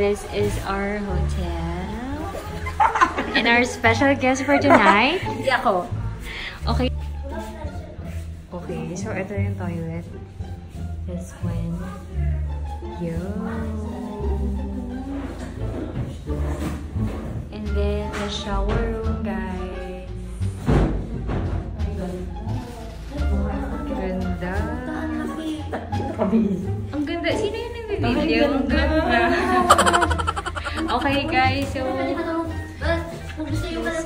this is our hotel. And our special guest for tonight. Hindi ako. Okay. Okay, so ito yung toilet. This one. Yo. And then the shower room, guys. Ganda. Ganda. Ganda. okay, guys. So, this.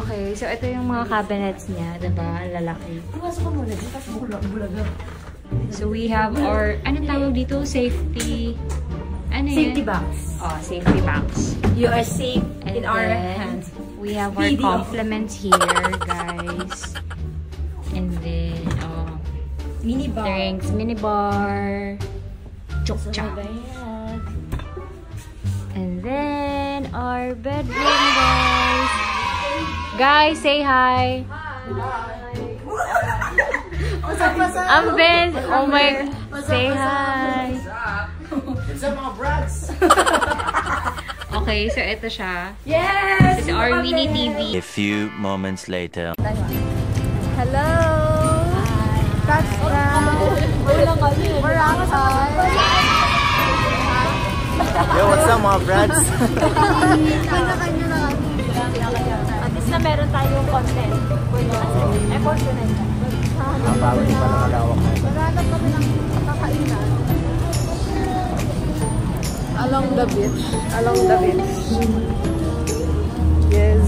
Okay, so ito yung mga cabinets niya, diba? Ang Lalaki. Pumasok ka muna. Tapos bulag, bulaga. So we have our, anong tawag dito? Safety, ano? Safety box. Oh, safety box. You are safe And in our hands. We have our compliments here, guys. And then, oh, Mini bar. drinks, minibar, chukcha. And then, our bedroom, guys. Guys, say hi. Ang Ben. Oh my, say hi. What's up mga brats? Okay, so ito siya. Yes! This is our mini TV. A few moments later. Hello! Yo, what's up mga brats? At least na meron tayong content. Effort ko na yun. Napawin pa ng alawak na ito. Maghanap kami ng kakainan. Along the beach. Along the beach. Yes.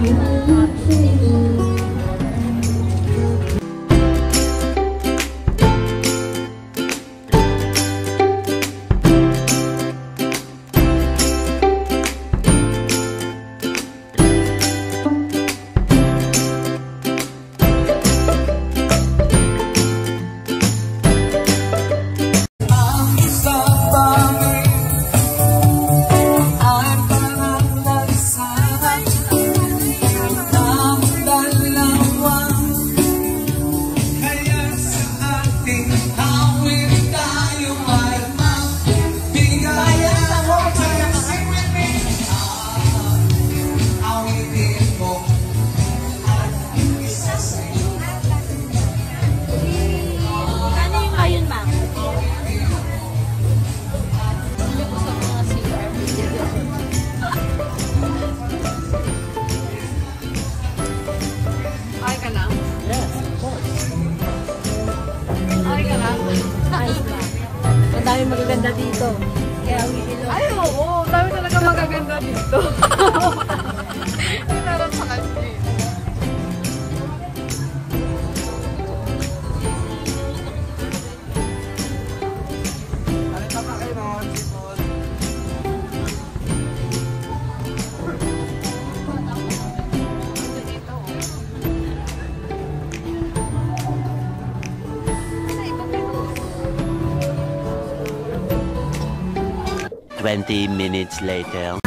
Ano minutes later.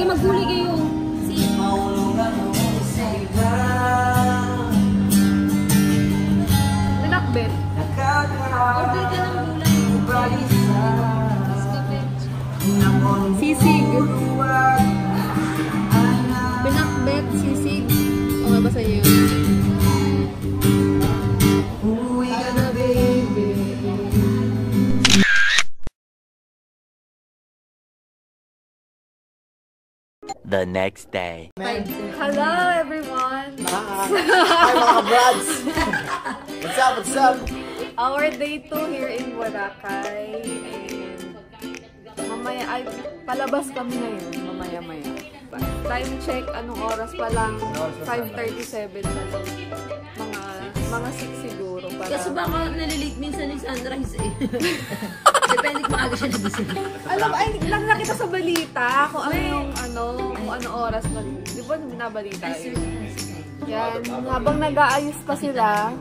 Sige, magguli kayo. Pinakbet. The next day. Hello, everyone. Hi mga brats! What's up, what's up? Our day 2 here in Boracay. And mamaya, ay, palabas kami ngayon. Mamaya-maya. Time check, anong oras pa lang? 5.37 pa lang. Mga, mga 6 siguro. Para... Kasi baka nalilate minsan ni Sunrise eh. Depende kung maaga siya nagising. Alam, ay, lang nakita sa balita kung ano yung ano, kung ano oras na. Di ba binabalita yun? Yan, habang nag-aayos pa sila,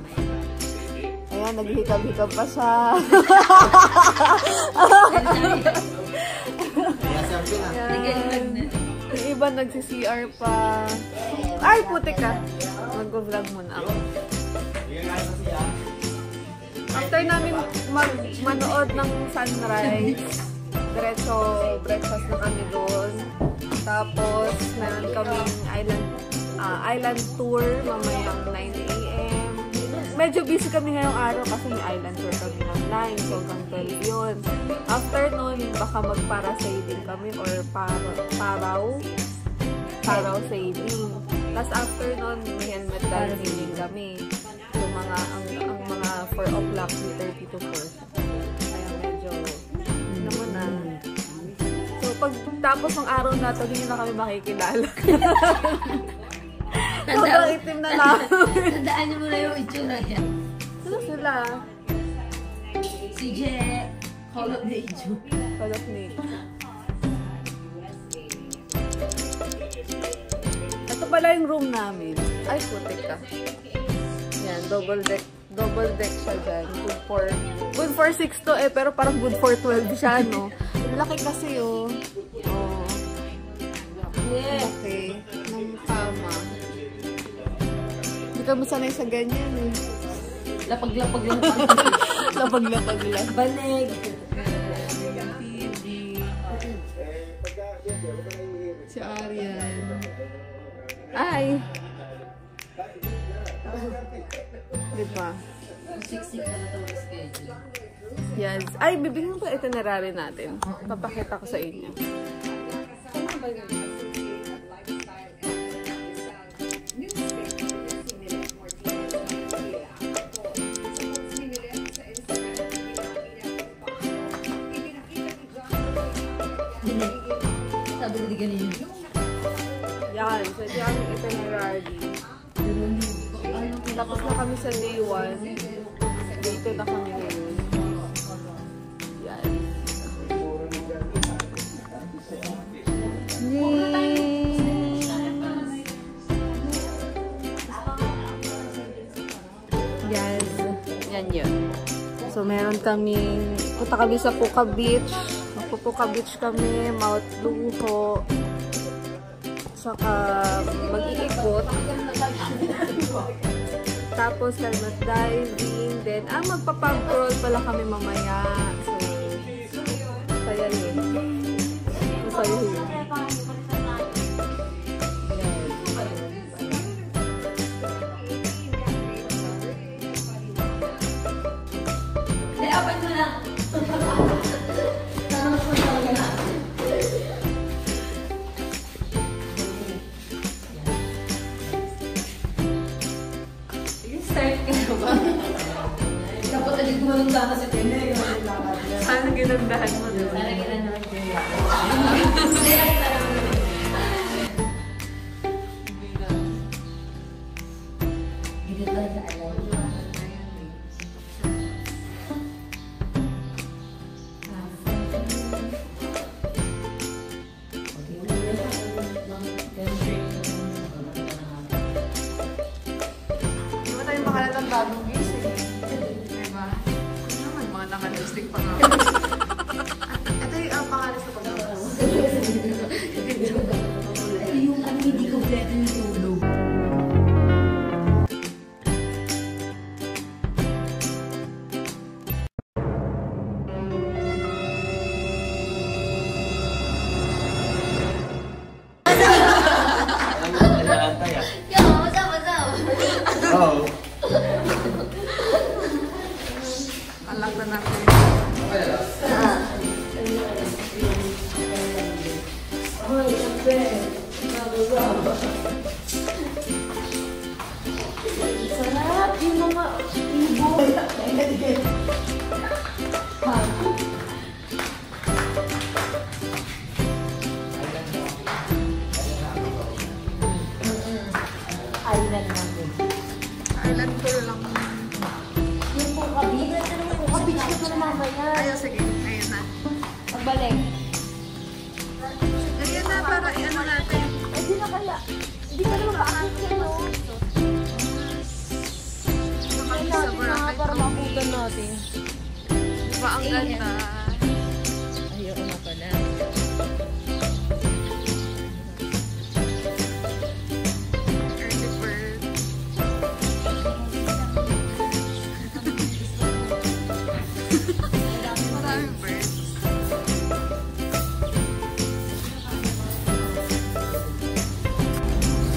ayan, naghihikab-hikab pa siya. Yan. Yung iba nagsi-CR pa. Ay, putik ka. Mag-vlog muna ako. After namin mag manood ng sunrise, diretso breakfast na kami doon. Tapos, meron kaming island ah, island tour mamayang 9 a.m. Medyo busy kami ngayong araw kasi may island tour kami ng 9, so hanggang 12 yun. After nun, baka mag-parasailing kami or para, paraw. Paraw sailing. Tapos after nun, may helmet diving kami. So mga, ang, ang mga 4 o'clock, 3.30 to 4. Kaya medyo. So pag tapos ng araw na to, hindi na kami makikilala. Sobrang itim na namin. Tandaan niyo muna yung itsura niya. Sino sila? Si Je, Call of Age. Call of Nature. Ito pala yung room namin. Ay, putik ka. Yan, double deck. Double deck siya dyan. Good for, good for 6 to eh, pero parang good for 12 siya, no? Laki kasi, oh. Oh. Okay. Nang tama. Hindi kami sanay sa ganyan, eh. Lapag-lapag lang. Lapag-lapag lang. Banig. Si Arian. Ay! Siksik na ito ang schedule. Yes. Ay, bibigyan ko itinerary natin. Papakita ko sa inyo. Sabi ko di ganun. Yan. So, ito yung itinerary. Tapos na kami sa day 1. Dito na kami ngayon. Yes. Yan yun. So, meron kami, punta kami sa Puka Beach. Magpupuka Beach kami, Mount Luho. Saka mag-iikot. Tapos helmet diving. Then, ah, magpa-pump pala kami mamaya. So, saya yun. Bagong gising? Diba? Ano naman, mga naka-lipstick pa nga. Island lang din. Island ko lang. Yung po kabi. Yung kabi ko na mamaya. Ayaw, sige. Ayan na. Pagbalik. Ayan na, para ano natin. Hindi na kaya. Hindi ka naman paakit yan. Natin. Diba ang ganda? Ayoko na pala.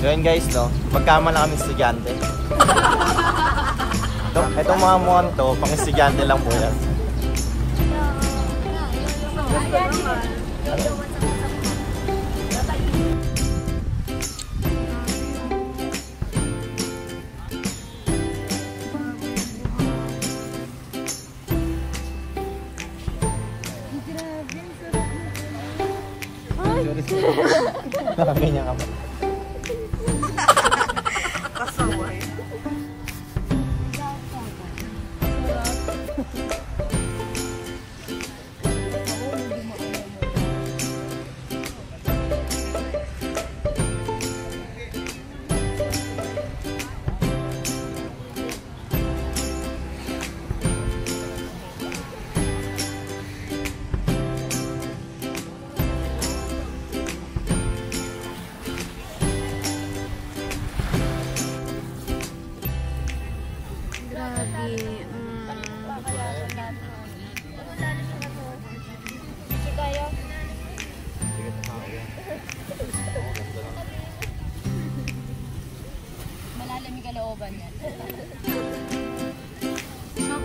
Yun guys, no? Magkama na kami estudyante. Ito, itong mga mukhang to, pang estudyante lang po yan. Ganyan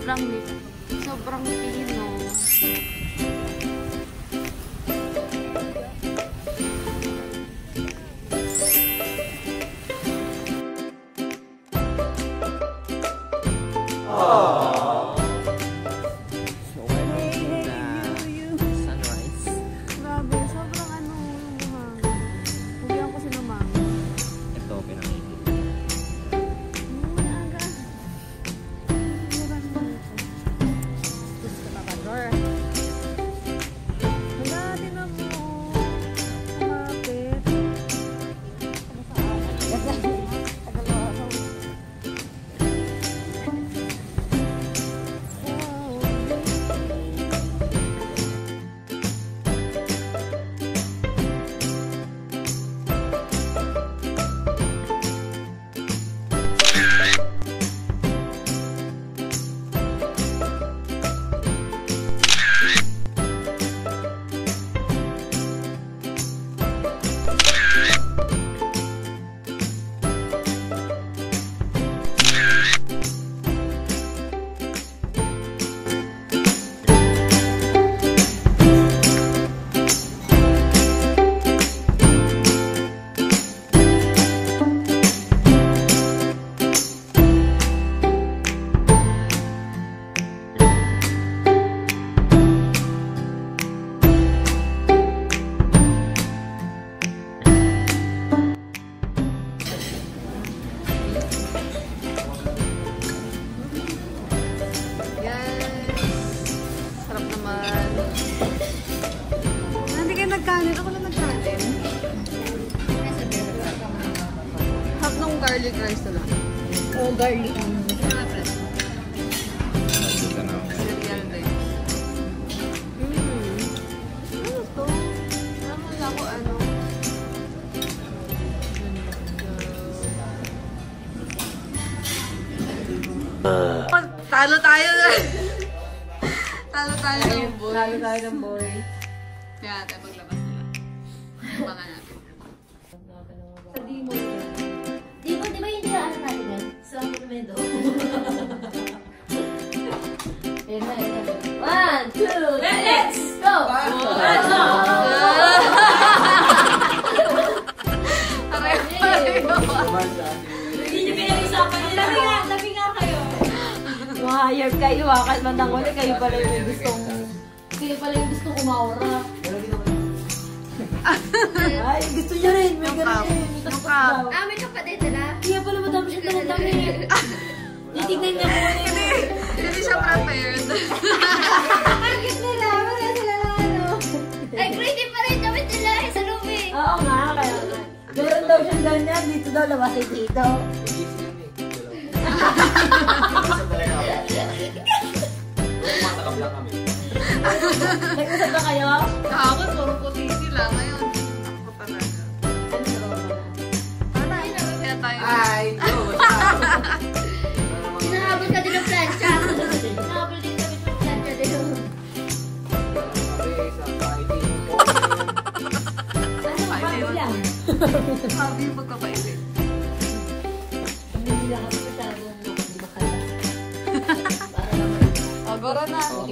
Sobrang sobrang pino. Talo tayo. Talo ng boy. Lalo tayo ng boy. Kaya tayo paglabas nila. Abangan natin. Sa Dimo. Di ba, di ba yung dinaanan natin yan? Sa monumento. Ayan na, ayan na. One, two, let's go! Let's go! Mahayag kayo ha. Kalmandang ko kayo pala yung gustong... Kayo pala yung gustong kumaura. Ay, gusto niya rin. May ganun eh. May Yung cup. daw. Ah, may kapatid nila. Kaya pala madami siya ng damit. Titignan niya ano yun. Hindi siya prepared. Bakit nila? Wala sila na ano. Ay, pretty pa rin. Damit nila eh, sa loob eh. Oo nga, kaya nga. Meron daw daw siyang ganyan. Dito daw labas ay dito. Nag-usap na kayo? Kahapon, puro puti sila. Ngayon, ako talaga. Para, kaya tayo. Ay, Hinahabol ka din ng plancha. Hinahabol din kami ng plancha din. Ano, bago lang. Sabi yung pagkapaitin. Goro na. Ano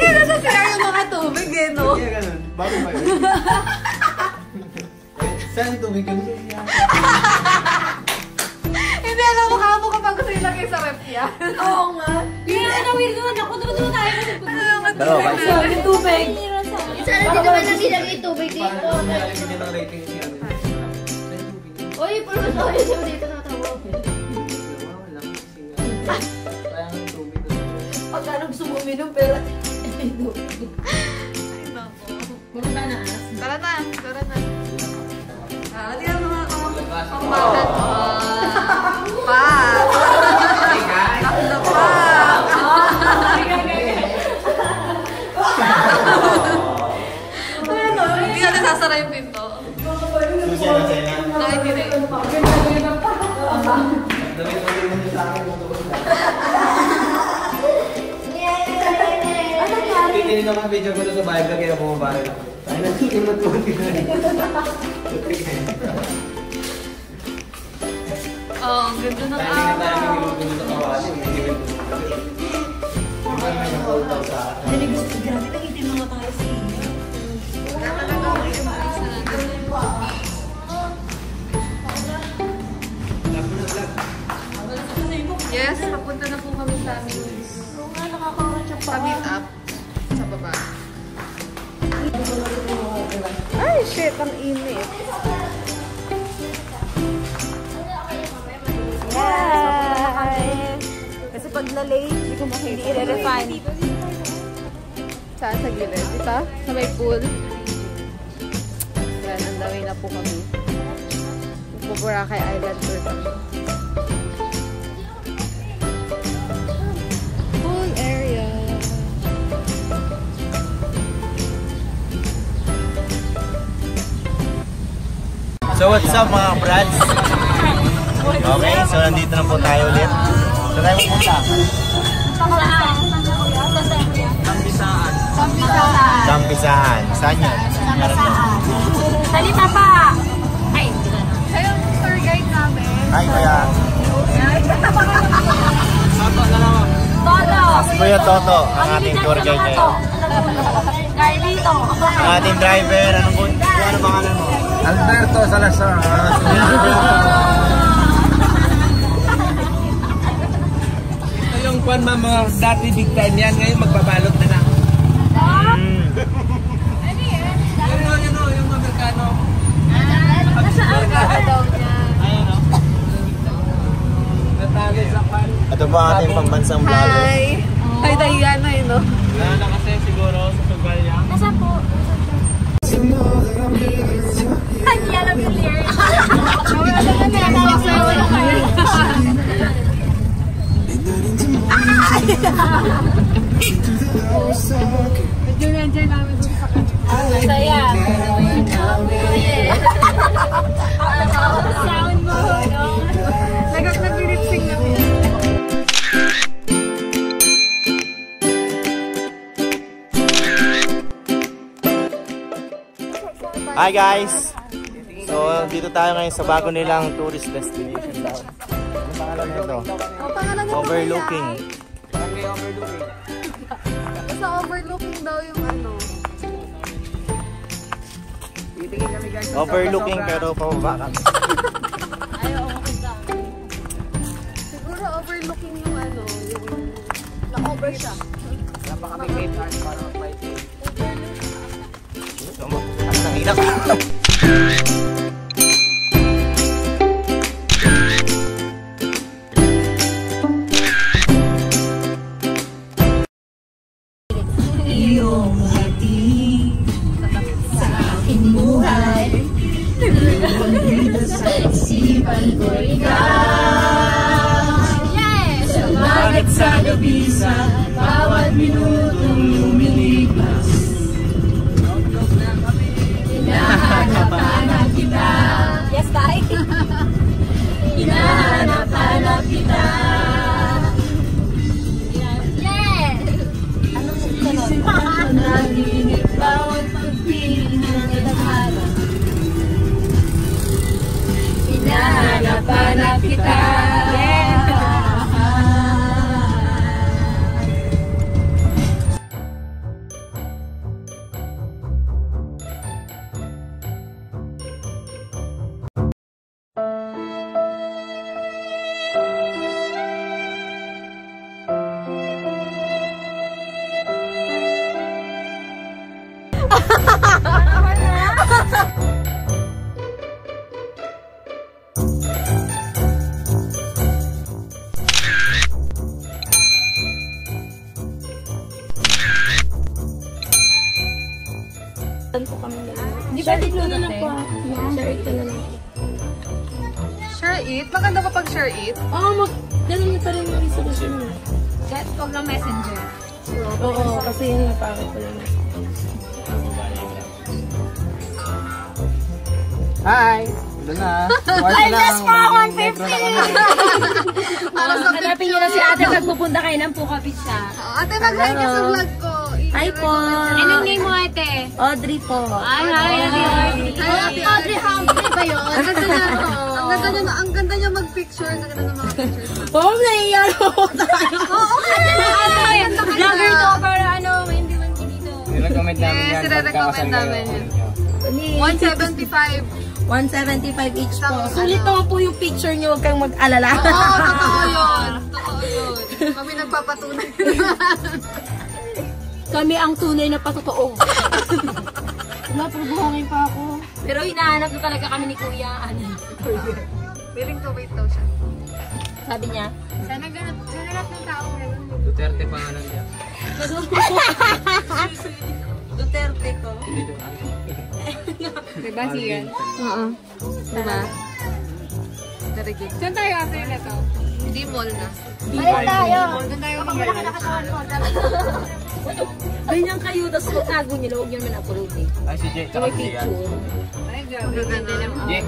yun nasa CR yung mga tubig eh, no? Kaya ganun. Bago ba yun? Saan yung tubig yun? Hindi, alam mo kamo kapag gusto ilagay sa ref yan. Oo nga. Yung ano, weird naman ako. Tumatulong tayo kasi Dalawa ba? So, yung tubig. Sana di naman lang nilagay yung tubig dito. Paano nilalagyan niya ng rating si ano? Tubig yun? Uy, puro mas oil siya dito doon. Pagka gusto mo uminom, pero... Ay, nako. Puro ka na as. Tara na, tara na. Ah, di ang mga pang pangbalat. Ah, pa. Mo tuwan ka na Oh, ang ganda ng Dahil nga tayo araw. niluto mo sa kawali. Hindi gusto, grabe nakitin mga tayo sa inyo. Na Yes, papunta na po kami sa aming Oo nga, nakakaroon siya pa. sa meet up sa baba. Ay, shit, ang init. Yes! Kasi pag na-late, hindi ko hindi i-refine. Saan sa gilid? Dito? Sa may pool? Yan, ang dami na po kami. Buburacay Island tour kami. So what's up mga brads? Okay, so nandito na po tayo ulit. So tayo pupunta? Sampisaan. Sampisaan. Saan yun? Salita pa! Ay, Kayo ang tour guide namin. Ay, kaya. Toto! Si Kuya Toto, ang ating tour guide ngayon. Carlito! Ang ating driver, ano po? Ano pangalan mo? Alberto Salazar. Ito yung kwan mama, dati big time yan, ngayon magbabalot na lang. Mm. Yung mga ano, yung Amerikano. Pagkaka daw niya. Ayun o. Natali sa pan. Ito po ang ating pambansang vlogger. Hi! Hi, Diana, yun, no? Wala na kasi siguro sa Sugalya. Nasa po? Hindi alam Saya. Sound. Hi guys! So, dito tayo ngayon sa bago nilang tourist destination daw. Ano pangalan nito? Ang pangalan nito Overlooking. kaya, Basta overlooking daw yung ano. Overlooking pero pababa kami. Siguro overlooking yung ano, yung na-over siya. Tama. Ang nahirap. you know na. Ay, pa ako 150! Para sa Hanapin nyo na si ate pag pupunta kayo ng Puka Beach ha. Ate, mag-like ka sa vlog ko. Hi po! Anong name mo, ate? Audrey po. Ay, hi, ate Audrey. Ay, Audrey Humphrey ba yun? Ang ganda niya, ang ganda niya, ang ganda niya mag-picture. Ang ganda ng mga pictures. Oo, naiiyan ako tayo. Oo, okay. Vlogger to, pero ano, hindi man dito. Nirecommend namin Yes, yan. sire-recommend pagkakasal namin kayo. yan. 175. 175 each po. Sulit naman po yung picture nyo, huwag kayong mag-alala. Oo, totoo yun. Totoo yun. Kami nagpapatunay. Kami ang tunay na patotoo. Wala, pero buhangin pa ako. Pero hinahanap na talaga kami ni Kuya. Ano? Willing to wait daw siya. Sabi niya, Sana ganap, sana lahat ng tao meron. Duterte pa nga Diba, Sian? Oo. Diba? Very good. Saan tayo after na to? Hindi mall na. Balik tayo. Doon tayo Kapag wala ka nakakawan ko, Ganyan kayo, tapos magtago nyo, huwag nyo naman upload eh. Ay, si Jay. May picture. Ay, grabe. Jay.